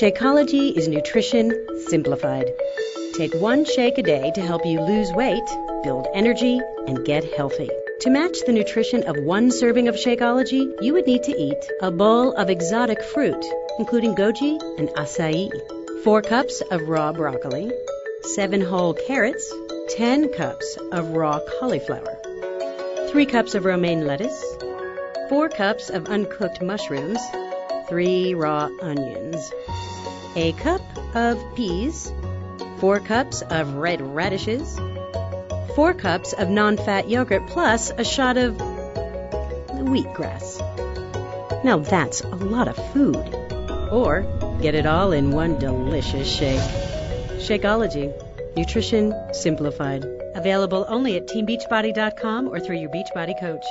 Shakeology is nutrition simplified. Take one shake a day to help you lose weight, build energy, and get healthy. To match the nutrition of one serving of Shakeology, you would need to eat a bowl of exotic fruit, including goji and acai, four cups of raw broccoli, seven whole carrots, 10 cups of raw cauliflower, three cups of romaine lettuce, four cups of uncooked mushrooms, three raw onions, a cup of peas, four cups of red radishes, four cups of non fat yogurt, plus a shot of wheatgrass. Now that's a lot of food. Or get it all in one delicious shake. Shakeology. Nutrition simplified. Available only at teambeachbody.com or through your Beachbody coach.